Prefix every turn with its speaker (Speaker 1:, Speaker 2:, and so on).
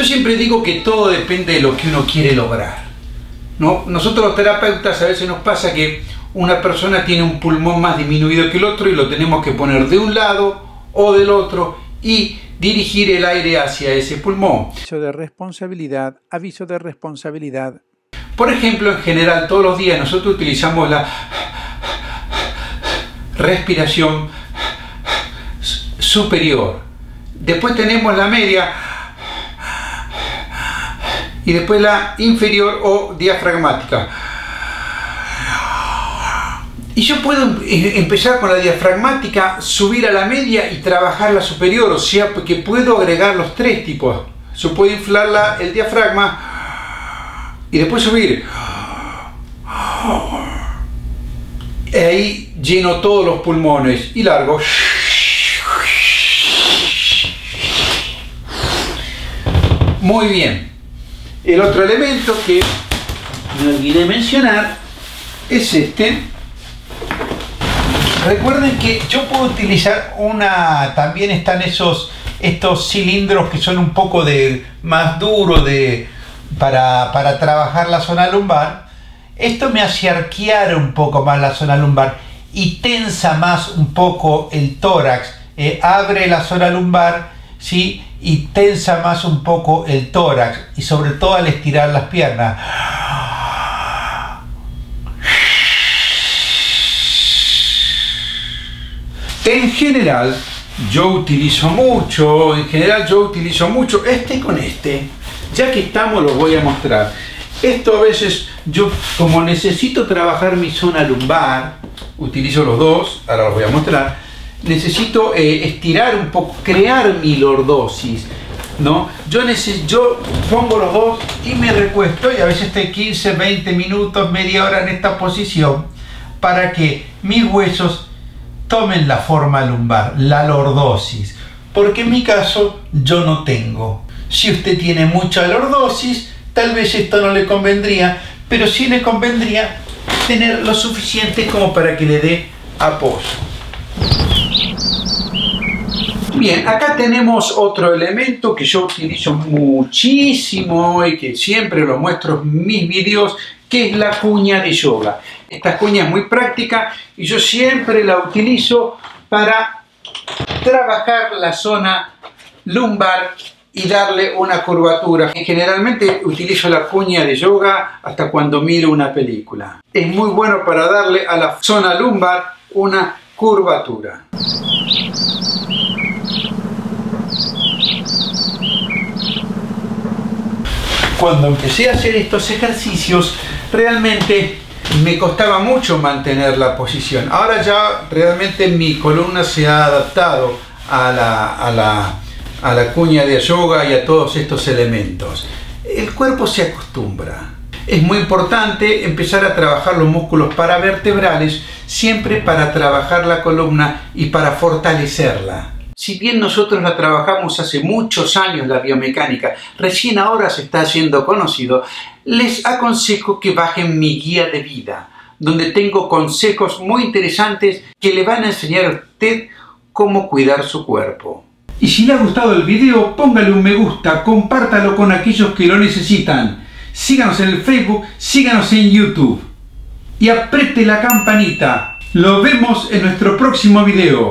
Speaker 1: Yo siempre digo que todo depende de lo que uno quiere lograr. ¿no? Nosotros los terapeutas a veces nos pasa que una persona tiene un pulmón más disminuido que el otro y lo tenemos que poner de un lado o del otro y dirigir el aire hacia ese pulmón.
Speaker 2: Aviso de responsabilidad, aviso de responsabilidad.
Speaker 1: Por ejemplo, en general todos los días nosotros utilizamos la respiración superior. Después tenemos la media y después la inferior o diafragmática. Y yo puedo em-, empezar con la diafragmática, subir a la media y trabajar la superior, o sea que puedo agregar los tres tipos. Yo puedo inflar el diafragma y después subir. Ahí lleno todos los pulmones y largo. Muy bien. El otro elemento que me olvidé mencionar es este. Recuerden que yo puedo utilizar una, también están esos, estos cilindros que son un poco de, más duros de, para, para trabajar la zona lumbar. Esto me hace arquear un poco más la zona lumbar y tensa más un poco el tórax. Eh, abre la zona lumbar ¿sí? y tensa más un poco el tórax y sobre todo al estirar las piernas. En general, yo utilizo mucho, en general yo utilizo mucho este con este. Ya que estamos, lo voy a mostrar. Esto a veces yo, como necesito trabajar mi zona lumbar, utilizo los dos, ahora los voy a mostrar, necesito eh, estirar un poco, crear mi lordosis. ¿no? Yo, yo pongo los dos y me recuesto y a veces estoy 15, 20 minutos, media hora en esta posición para que mis huesos tomen la forma lumbar, la lordosis, porque en mi caso yo no tengo. Si usted tiene mucha lordosis, tal vez esto no le convendría, pero sí le convendría tener lo suficiente como para que le dé apoyo. Bien, acá tenemos otro elemento que yo utilizo muchísimo y que siempre lo muestro en mis vídeos, que es la cuña de yoga. Esta cuña es muy práctica y yo siempre la utilizo para trabajar la zona lumbar y darle una curvatura. Generalmente utilizo la cuña de yoga hasta cuando miro una película. Es muy bueno para darle a la zona lumbar una curvatura. Cuando empecé a hacer estos ejercicios, realmente me costaba mucho mantener la posición. Ahora ya realmente mi columna se ha adaptado a la, a la, a la cuña de yoga y a todos estos elementos. El cuerpo se acostumbra. Es muy importante empezar a trabajar los músculos paravertebrales siempre para trabajar la columna y para fortalecerla. Si bien nosotros la trabajamos hace muchos años, la biomecánica, recién ahora se está haciendo conocido, les aconsejo que bajen mi guía de vida, donde tengo consejos muy interesantes que le van a enseñar a usted cómo cuidar su cuerpo. Y si le ha gustado el video, póngale un me gusta, compártalo con aquellos que lo necesitan. Síganos en el Facebook, síganos en YouTube. Y apriete la campanita. Lo vemos en nuestro próximo video.